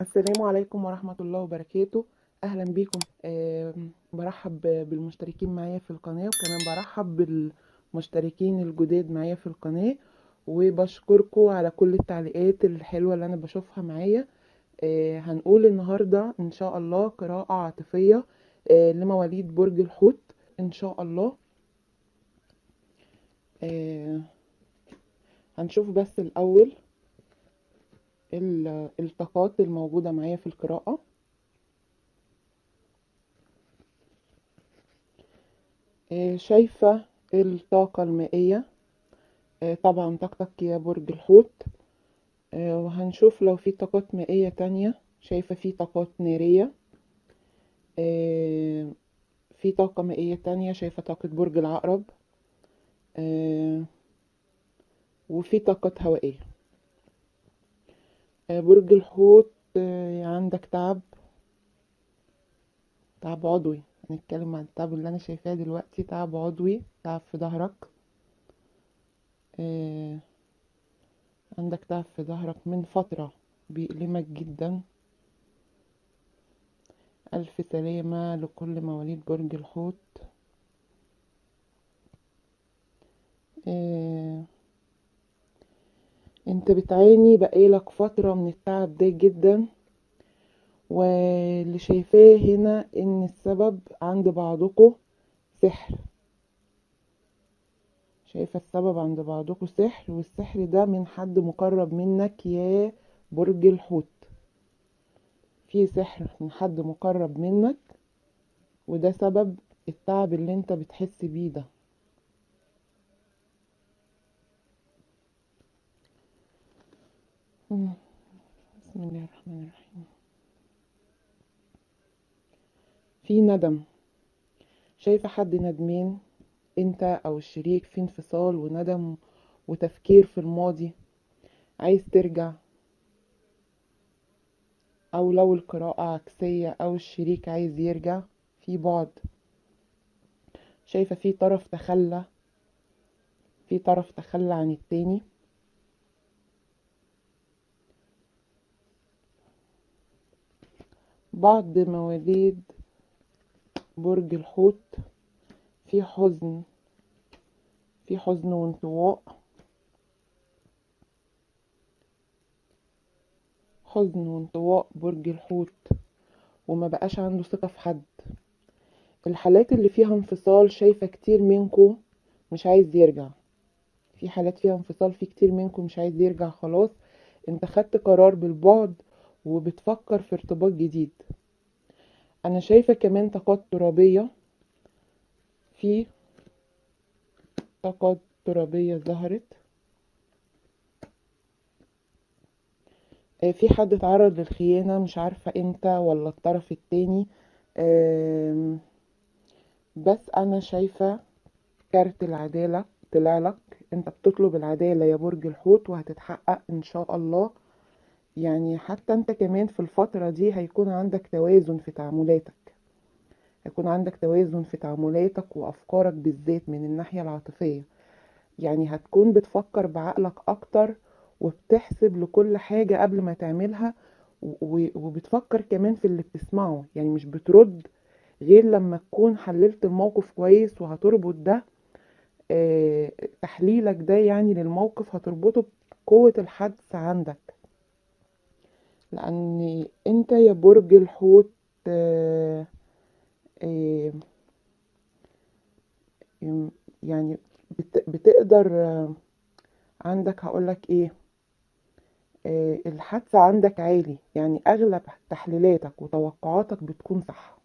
السلام عليكم ورحمة الله وبركاته. أهلا بيكم. آم، برحب بالمشتركين معايا في القناة وكمان برحب بالمشتركين الجداد معايا في القناة وبشكركم على كل التعليقات الحلوة اللي أنا بشوفها معايا. آه، هنقول النهاردة إن شاء الله قراءة عاطفية آه، لمواليد برج الحوت إن شاء الله. آه، هنشوف بس الأول. ال- الطاقات الموجودة معايا في القراءة. آه، شايفة الطاقة المائية. آه، طبعا طاقتك يا برج الحوت. آه، وهنشوف لو في طاقات مائية تانية. شايفة في طاقات نارية. في طاقة مائية تانية. شايفة طاقة برج العقرب. وفي طاقات هوائية. برج الحوت آه، عندك تعب. تعب عضوي. هنتكلم عن التعب اللي أنا شايفاه دلوقتي. تعب عضوي تعب في ظهرك. آه، عندك تعب في ظهرك من فترة بيألمك جدا. ألف سلامة لكل مواليد برج الحوت. آه، انت بتعاني بقالك فترة من التعب ده جدا واللي شايفاه هنا إن السبب عند بعضكم سحر. شايفة السبب عند بعضكم سحر والسحر ده من حد مقرب منك يا برج الحوت. في سحر من حد مقرب منك وده سبب التعب اللي انت بتحس بيه ده. بسم الله الرحمن الرحيم. في ندم. شايفة حد ندمان؟ أنت أو الشريك في انفصال وندم وتفكير في الماضي؟ عايز ترجع؟ أو لو القراءة عكسية أو الشريك عايز يرجع؟ في بعد. شايفة في طرف تخلى؟ في طرف تخلى عن التاني؟ بعض مواليد برج الحوت في حزن في حزن وانطواء. حزن وانطواء برج الحوت وما بقاش عنده ثقة في حد. الحالات اللي فيها انفصال شايفة كتير منكم مش عايز يرجع. في حالات فيها انفصال في كتير منكم مش عايز يرجع خلاص. انت خدت قرار بالبعد وبتفكر في ارتباط جديد. أنا شايفة كمان طاقات ترابية في طاقات ترابية ظهرت. آه، في حد اتعرض للخيانة مش عارفة انت ولا الطرف التاني. بس أنا شايفة كارت العدالة طلع لك أنت بتطلب العدالة يا برج الحوت وهتتحقق إن شاء الله. يعني حتى أنت كمان في الفترة دي هيكون عندك توازن في تعاملاتك. هيكون عندك توازن في تعاملاتك وأفكارك بالذات من الناحية العاطفية. يعني هتكون بتفكر بعقلك أكتر وبتحسب لكل حاجة قبل ما تعملها وبتفكر كمان في اللي بتسمعه. يعني مش بترد غير لما تكون حللت الموقف كويس وهتربط ده آه، تحليلك ده يعني للموقف هتربطه بقوة الحدس عندك. لأن أنت يا برج الحوت آه، آه، يعني بت- بتقدر آه، عندك هقولك إيه الحدس عندك عالي يعني أغلب تحليلاتك وتوقعاتك بتكون صح.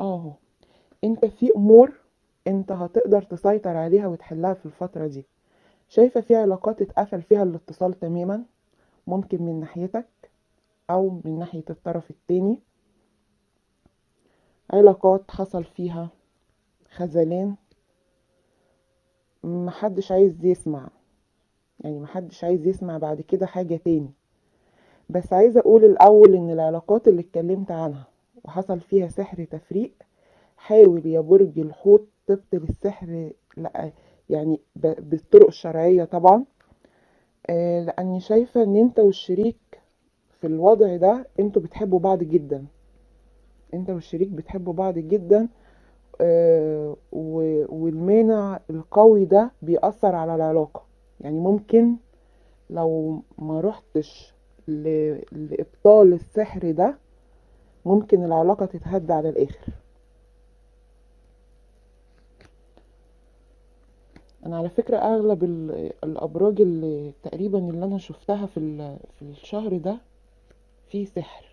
آه أنت في أمور أنت هتقدر تسيطر عليها وتحلها في الفترة دي. شايفة في علاقات اتقفل فيها الاتصال تماما؟ ممكن من ناحيتك أو من ناحية الطرف التاني. علاقات حصل فيها خذلان. محدش عايز يسمع يعني محدش عايز يسمع بعد كده حاجة تاني. بس عايزة أقول الأول إن العلاقات اللي اتكلمت عنها وحصل فيها سحر تفريق حاول يا برج الحوت تبطل السحر لأ يعني بالطرق الشرعية طبعا. لاني شايفة إن أنت والشريك في الوضع ده أنتوا بتحبوا بعض جدا. أنت والشريك بتحبوا بعض جدا آه، والمانع القوي ده بيأثر على العلاقة. يعني ممكن لو ما رحتش ل- لإبطال السحر ده ممكن العلاقة تتهد على الآخر. أنا على فكرة أغلب ال- الأبراج اللي تقريبا اللي أنا شفتها في في الشهر ده فيه سحر.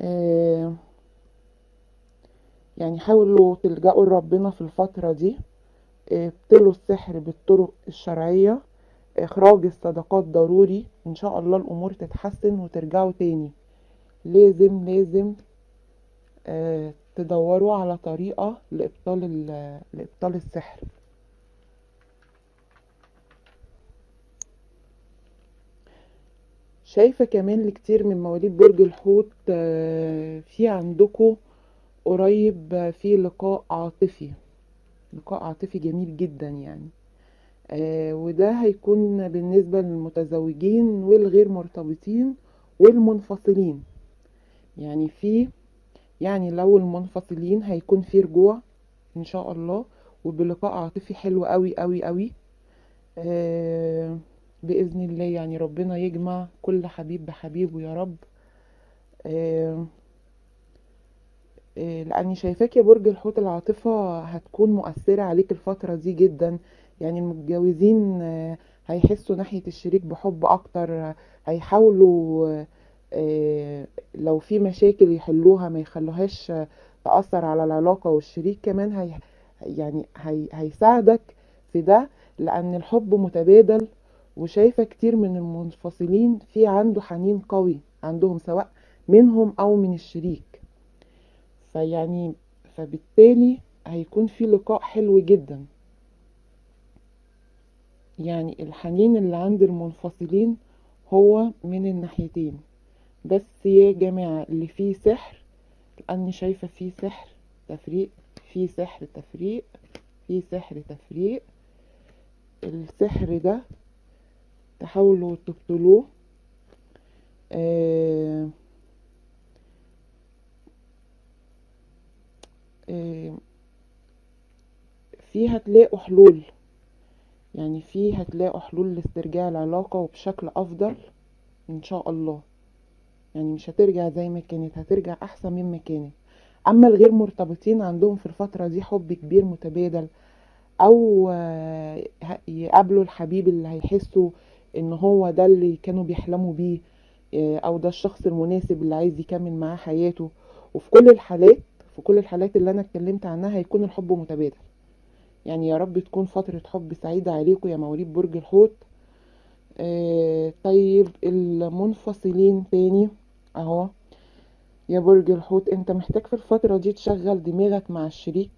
آه، يعني حاولوا تلجأوا لربنا في الفترة دي. آه، ابطلوا السحر بالطرق الشرعية. إخراج الصدقات ضروري. إن شاء الله الأمور تتحسن وترجعوا تاني. لازم لازم آه، تدوروا على طريقة لإبطال ال- لإبطال السحر. شايفة كمان لكتير من مواليد برج الحوت آه، في عندكم قريب في لقاء عاطفي. لقاء عاطفي جميل جدا يعني. آه، وده هيكون بالنسبة للمتزوجين والغير مرتبطين والمنفصلين. يعني في يعني لو المنفصلين هيكون في رجوع إن شاء الله وبلقاء عاطفي حلو قوي قوي قوي آه، بإذن الله يعني ربنا يجمع كل حبيب بحبيبه يا رب. آه، آه، لأني شايفاك يا برج الحوت العاطفة هتكون مؤثرة عليك الفترة دي جدا. يعني المتجوزين هيحسوا ناحية الشريك بحب أكتر آه، هيحاولوا لو في مشاكل يحلوها ما يخلوهاش آه، تأثر على العلاقة والشريك كمان هي يعني هي هيساعدك في ده لأن الحب متبادل وشايفة كتير من المنفصلين في عنده حنين قوي عندهم سواء منهم أو من الشريك. فيعني فبالتالي هيكون في لقاء حلو جدا. يعني الحنين اللي عند المنفصلين هو من الناحيتين. بس يا جماعة اللي فيه سحر لأني شايفة فيه سحر تفريق فيه سحر تفريق فيه سحر تفريق. السحر ده تحاولوا تبطلوه آه آه في هتلاقوا حلول. يعني في هتلاقوا حلول لاسترجاع العلاقة وبشكل أفضل إن شاء الله. يعني مش هترجع زي ما كانت هترجع أحسن مما كانت. أما الغير مرتبطين عندهم في الفترة دي حب كبير متبادل أو آه، يقابلوا الحبيب اللي هيحسوا إن هو ده اللي كانوا بيحلموا بيه آه، أو ده الشخص المناسب اللي عايز يكمل معاه حياته. وفي كل الحالات في كل الحالات اللي أنا اتكلمت عنها هيكون الحب متبادل. يعني يا رب تكون فترة حب سعيدة عليكم يا مواليد برج الحوت. آه طيب المنفصلين تاني. أهو. يا برج الحوت أنت محتاج في الفترة دي تشغل دماغك مع الشريك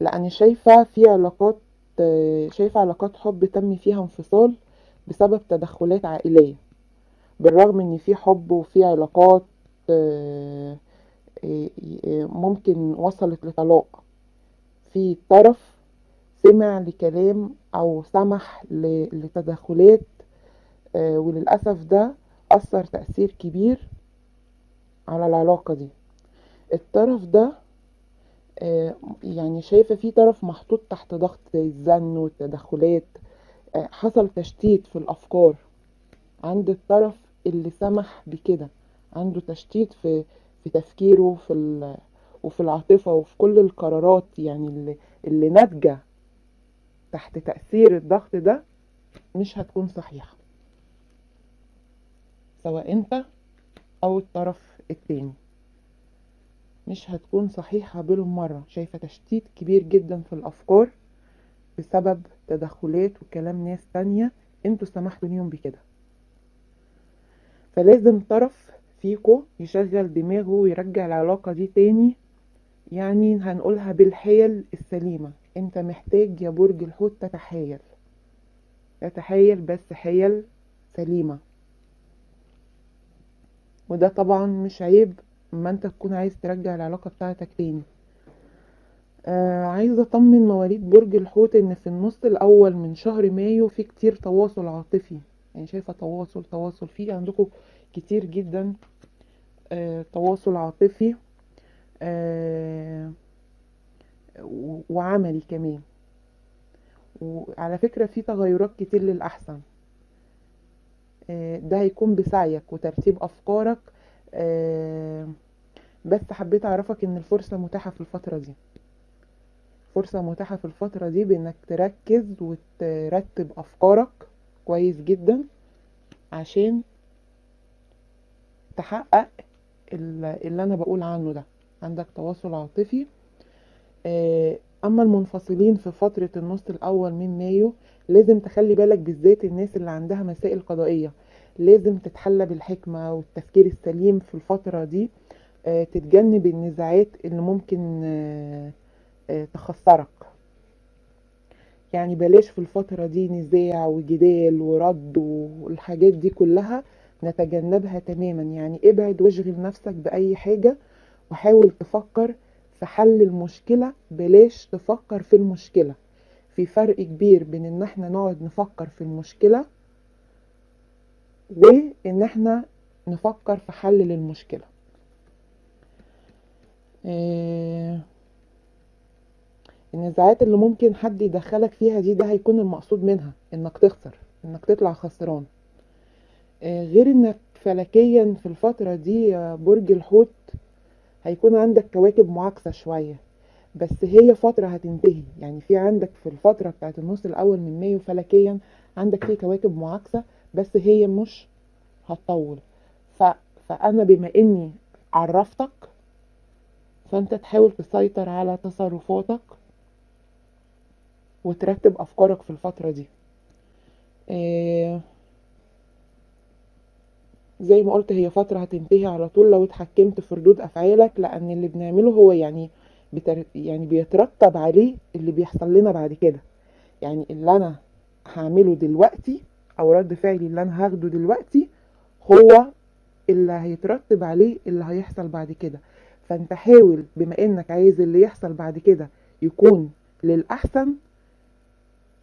لأني شايفة في علاقات شايفة علاقات حب تم فيها انفصال بسبب تدخلات عائلية. بالرغم إن في حب وفي علاقات ممكن وصلت لطلاق. في طرف سمع لكلام أو سمح لتدخلات وللأسف ده أثر تأثير كبير على العلاقة دي. الطرف ده آه، يعني شايفة في طرف محطوط تحت ضغط الزن والتدخلات. آه، حصل تشتيت في الأفكار. عند الطرف اللي سمح بكده عنده تشتيت في في تفكيره في وفي العاطفة وفي كل القرارات يعني اللي, اللي ناتجة تحت تأثير الضغط ده مش هتكون صحيحة. سواء انت أو الطرف التاني. مش هتكون صحيحة بالمرة. شايفة تشتيت كبير جدا في الأفكار بسبب تدخلات وكلام ناس تانية. أنتوا سمحتوا ليهم بكده. فلازم طرف فيكو يشغل دماغه ويرجع العلاقة دي تاني. يعني هنقولها بالحيل السليمة. انت محتاج يا برج الحوت تتحايل. تتحايل بس حيل سليمة. وده طبعا مش عيب اما أنت تكون عايز ترجع العلاقة بتاعتك تاني. آه عايزة أطمن مواليد برج الحوت إن في النص الأول من شهر مايو في كتير تواصل عاطفي. يعني شايفة تواصل تواصل في عندكم كتير جدا آه تواصل عاطفي آه وعملي كمان. وعلى فكرة في تغيرات كتير للأحسن. ده هيكون بسعيك وترتيب أفكارك. آه بس حبيت أعرفك إن الفرصة متاحة في الفترة دي. فرصة متاحة في الفترة دي بإنك تركز وترتب أفكارك كويس جدا عشان تحقق ال- اللي أنا بقول عنه ده. عندك تواصل عاطفي. أما المنفصلين في فترة النص الأول من مايو لازم تخلي بالك بالذات الناس اللي عندها مسائل قضائية. لازم تتحلى بالحكمة والتفكير السليم في الفترة دي آه، تتجنب النزاعات اللي ممكن آه، آه، تخسرك. يعني بلاش في الفترة دي نزاع وجدال ورد والحاجات دي كلها نتجنبها تماما. يعني ابعد واشغل نفسك بأي حاجة وحاول تفكر في حل المشكلة بلاش تفكر في المشكلة. في فرق كبير بين إن إحنا نقعد نفكر في المشكلة وإن إحنا نفكر في حل للمشكلة. آه، النزاعات اللي ممكن حد يدخلك فيها دي ده هيكون المقصود منها إنك تخسر إنك تطلع خسران. آه، غير إنك فلكيا في الفترة دي برج الحوت هيكون عندك كواكب معاكسة شوية بس هي فترة هتنتهي. يعني في عندك في الفترة بتاعت النص الأول من مايو فلكيا عندك في كواكب معاكسة بس هي مش هتطول. ف... فأنا بما إني عرفتك فأنت تحاول تسيطر على تصرفاتك وترتب أفكارك في الفترة دي. آه، زي ما قلت هي فترة هتنتهي على طول لو اتحكمت في ردود أفعالك لأن اللي بنعمله هو يعني بتر... يعني بيترتب عليه اللي بيحصل لنا بعد كده. يعني اللي أنا هعمله دلوقتي أو رد فعلي اللي أنا هاخده دلوقتي هو اللي هيترتب عليه اللي هيحصل بعد كده. فأنت حاول بما إنك عايز اللي يحصل بعد كده يكون للأحسن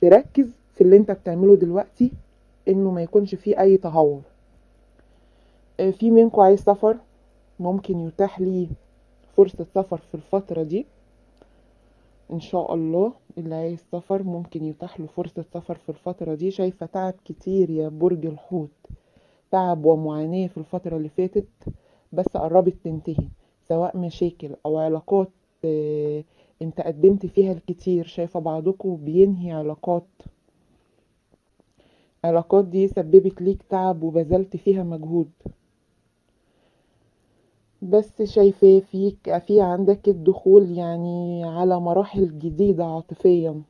تركز في اللي أنت بتعمله دلوقتي إنه ما يكونش فيه أي تهور. في منكم عايز سفر؟ ممكن يتاح لي فرصة سفر في الفترة دي. إن شاء الله اللي عايز سفر ممكن يتاح له فرصة سفر في الفترة دي. شايفة تعب كتير يا برج الحوت. تعب ومعاناة في الفترة اللي فاتت بس قربت تنتهي سواء مشاكل أو علاقات آه، أنت قدمت فيها الكتير. شايفة بعضكم بينهي علاقات. علاقات دي سببت ليك تعب وبذلت فيها مجهود. بس شايفاه فيك في عندك الدخول يعني على مراحل جديدة عاطفيا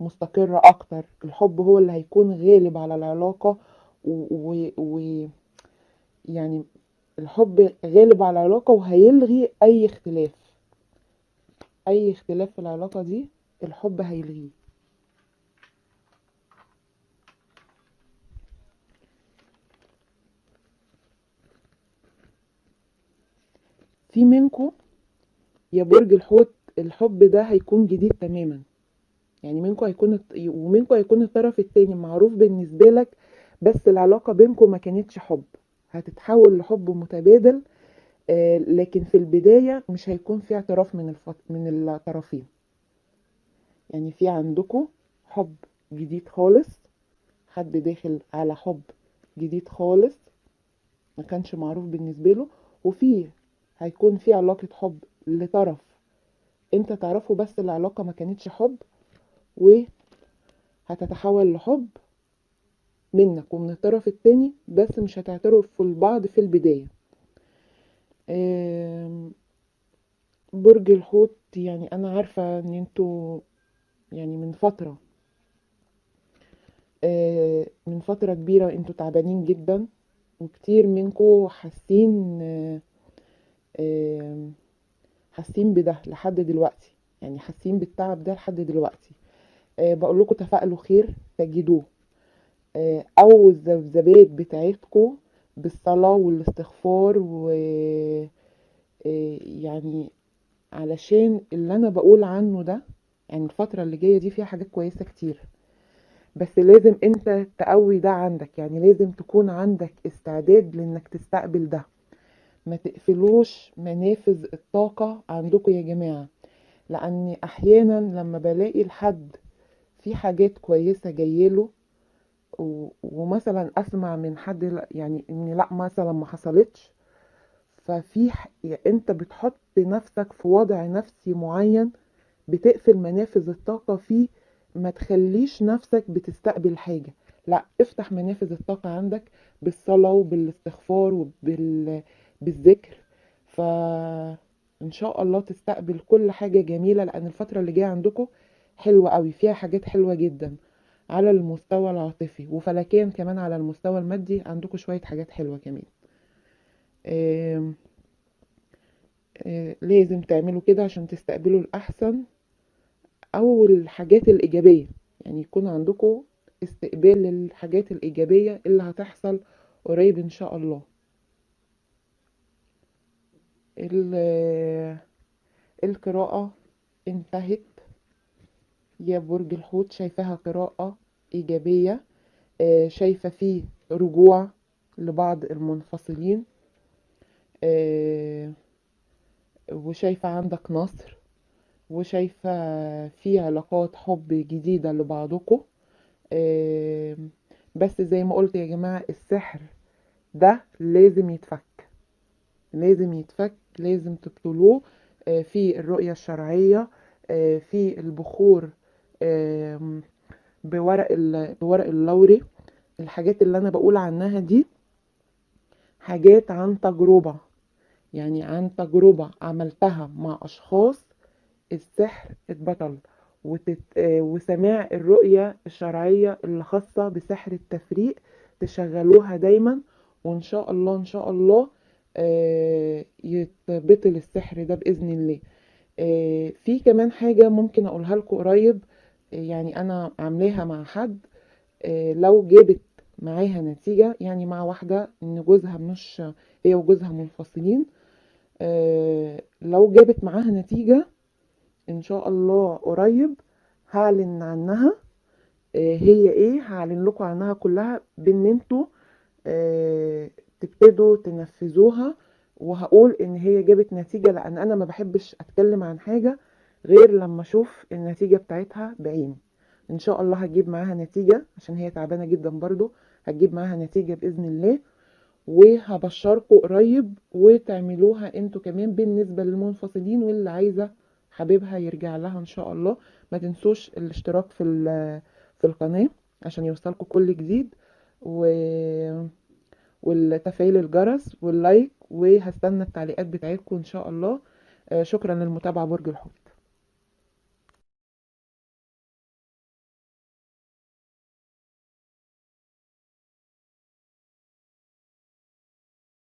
مستقرة أكتر. الحب هو اللي هيكون غالب على العلاقة و, و... يعني الحب غالب على العلاقة وهيلغي أي اختلاف. أي اختلاف في العلاقة دي الحب هيلغيه. في منكم يا برج الحوت الحب ده هيكون جديد تماما. يعني منكم هيكون ومنكم هيكون الطرف التاني معروف بالنسبة لك بس العلاقة بينكم ما كانتش حب. هتتحول لحب متبادل آه، لكن في البداية مش هيكون في اعتراف من الفط... من الطرفين. يعني في عندكم حب جديد خالص حد داخل على حب جديد خالص ما كانش معروف بالنسبة له وفي هيكون في علاقة حب لطرف. انت تعرفه بس العلاقة ما كانتش حب وهتتحول لحب منك ومن الطرف التاني بس مش هتعترفوا لبعض في البداية. برج الحوت يعني أنا عارفة إن أنتوا يعني من فترة آه، من فترة كبيرة أنتوا تعبانين جدا وكتير منكم حاسين آه، حاسين بده لحد دلوقتي. يعني حاسين بالتعب ده لحد دلوقتي. أه بقول لكم تفائلوا خير تجدوه. أه أو الذبذبات بتاعتكم بالصلاة والاستغفار و آه، يعني علشان اللي أنا بقول عنه ده يعني الفترة اللي جاية دي فيها حاجات كويسة كتير. بس لازم أنت تقوي ده عندك. يعني لازم تكون عندك استعداد لإنك تستقبل ده. ما تقفلوش منافذ الطاقة عندكم يا جماعة. لأن أحيانا لما بلاقي الحد في حاجات كويسة جايله ومثلا أسمع من حد يعني إن لأ مثلا ما حصلتش ففي يعني أنت بتحط نفسك في وضع نفسي معين بتقفل منافذ الطاقة فيه ما تخليش نفسك بتستقبل حاجة. لأ افتح منافذ الطاقة عندك بالصلاة وبالاستغفار وبال بالذكر. فإن شاء الله تستقبل كل حاجة جميلة لأن الفترة اللي جاية عندكم حلوة قوي فيها حاجات حلوة جدا على المستوى العاطفي. وفلكيا كمان على المستوى المادي عندكم شوية حاجات حلوة كمان. آه، لازم تعملوا كده عشان تستقبلوا الأحسن. أو الحاجات الإيجابية يعني يكون عندكم استقبال للحاجات الإيجابية اللي هتحصل قريب إن شاء الله. ال- القراءة انتهت. يا برج الحوت شايفاها قراءة إيجابية آه، شايفة فيه رجوع لبعض المنفصلين آه، وشايفة عندك نصر وشايفة في علاقات حب جديدة لبعضكم آه، بس زي ما قلت يا جماعة السحر ده لازم يتفك. لازم يتفك لازم تبطلوه آه، في الرؤية الشرعية آه، في البخور آم، بورق بورق اللوري الحاجات اللي أنا بقول عنها دي حاجات عن تجربة يعني عن تجربة عملتها مع أشخاص السحر اتبطل. آه، وسماع الرؤية الشرعية اللي خاصة بسحر التفريق تشغلوها دايما وإن شاء الله إن شاء الله آه، يتبطل السحر ده بإذن الله. آه، في كمان حاجة ممكن أقولها لكم قريب آه، يعني أنا عاملاها مع حد آه، لو جابت معاها نتيجة يعني مع واحدة إن جوزها مش هي وجوزها منفصلين آه، لو جابت معاها نتيجة إن شاء الله قريب هعلن عنها آه، هي إيه هعلن لكم عنها كلها بإن أنتوا آه، تبتدوا تنفذوها وهقول إن هي جابت نتيجة لأن أنا ما بحبش أتكلم عن حاجة غير لما أشوف النتيجة بتاعتها بعيني إن شاء الله هجيب معاها نتيجة عشان هي تعبانة جدا برضو هتجيب معاها نتيجة بإذن الله وهبشركم قريب وتعملوها أنتوا كمان بالنسبة للمنفصلين واللي عايزة حبيبها يرجع لها إن شاء الله. ما تنسوش الاشتراك في في القناة عشان يوصلكم كل جديد و والتفعيل الجرس واللايك وهستنى التعليقات بتاعتكم إن شاء الله. آه، شكرا للمتابعة برج الحوت